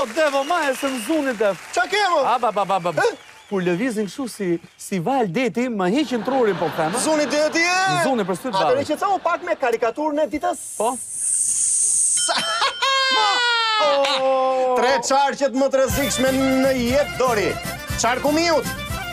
O, devo, ma merr se më zuri, dev. Qa ke, mo? A, ba, ba, ba, ba. Kur lëvizin kështu si, si valë deti, më heqin trurin, po këta, më? Të zuri deti, e? Më zuri për sytë, bërë. A, bërë që të u pak me karikaturën e ditës? Po? Ma! Tre qarqet më të rrezikshme në jetë, Dori. Çarku i miut.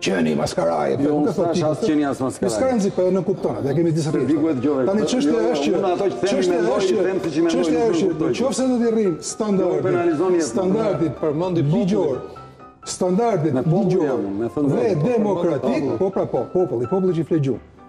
Qeni maskaraj. Jo, unë s'ka as qeni as maskaraj. S'ka rëndësi, po e nënkupton atë. Kemi disa të diku vetë gjove. Tani çështja jo, jo, është që ato që themi mendoj, them siç i mendoj. Çështja është që në qoftë se do t'i rrimë standardit, standardit përmendi ligjor, standardit ligjor dhe demokratik, po pra po, populli, populli që flet gjumë.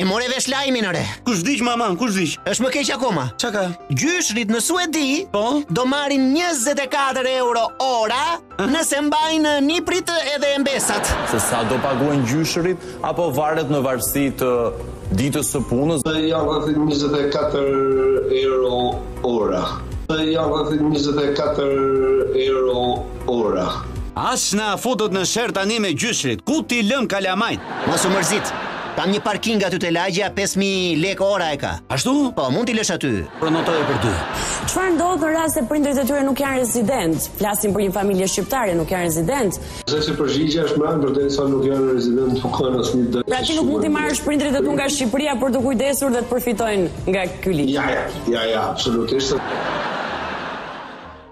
E more vesh lajmin ore. Kush vdiq maman, kush vdiq? Është më keq akoma. Çka ka? Gjyshërit në Suedi po? do marrin 24 euro ora Aha. nëse mbajnë nipërit edhe mbesat. Se sa do paguhen gjyshërit apo varet në varësi të ditës së punës? Do ja vlejë 24 euro ora. Do ja vlejë 24 euro Ora. A s'na futët në sherr tani me gjyshërit, ku t'i lëmë kalamajt? Mos u mërzit, kam një parking aty te lagja, 5.000 lek ora e ka. Ashtu? Po, mund t'i lësh aty. Prenotoje për dy. Çfarë ndodh në rast se prindërit e tyre nuk janë rezident? Flasim për një familje shqiptare, nuk janë rezident? Besoj që përgjigja është e marrë, përderisa nuk janë rezident, nuk kanë asnjë të drejtë. Pra ti nuk mund t'i marrësh prindërit e tu nga Shqipëria për t'u kujdesur dhe të përfitojnë nga ky ligj? Jo, jo, jo, jo, absolutisht.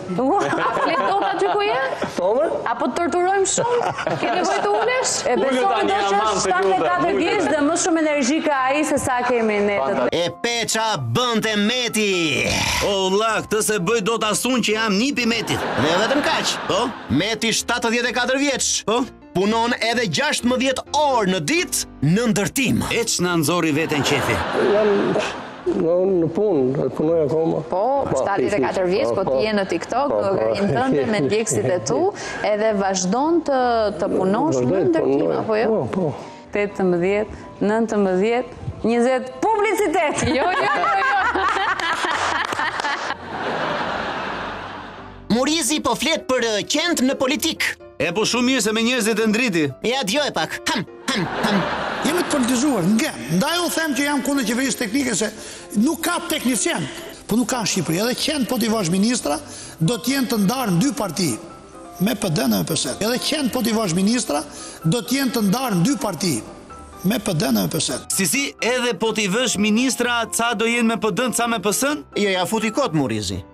A flet dot aty ku je? Tomë? Apo të torturojmë shumë? Ke nevojë të ulesh? E besoni dot që është 74 vjeç dhe më shumë energji ka ai se sa kemi ne të të. E pe ça bënte Meti. O vlla, këtë s'e bëj dot as unë që jam nipi i Metit. Dhe vetëm kaq, po? Meti 74 vjeç, po? punon edhe 16 orë në ditë në ndërtim. E ç'na nxori veten qejfi? Jam në, në punë, punoj akoma. Po, 74 vjeç, po, po, po ti je në TikTok, po, po. un tënd me ndjekësit e tu, edhe vazhdon të, të punosh në ndërtim, apo jo? Po, po. 18, 19, 20, publicitet! Jo, jo, jo, jo! Murrizi po flet për qentë në politikë. E po shumë mirë se me njerëzit e ndriti. Ja djo e pak. Ham, ham, ham. Jemi të politizuar, nge. Ndaj u them që jam kundër qeverisë teknike se nuk ka teknicienë. Po nuk ka në Shqipëri. Edhe qentë po t'i vësh ministra, do të jenë të ndarë në dy parti. Me PD-në e PS-në. Edhe qentë po t'i vësh ministra, do të jenë të ndarë në dy parti. Me PD-në e PS-në. Si si, edhe po t'i vësh ministra, ca do jenë me PD-në, ca me PS-në? Jo, ia futi kot Murrizi.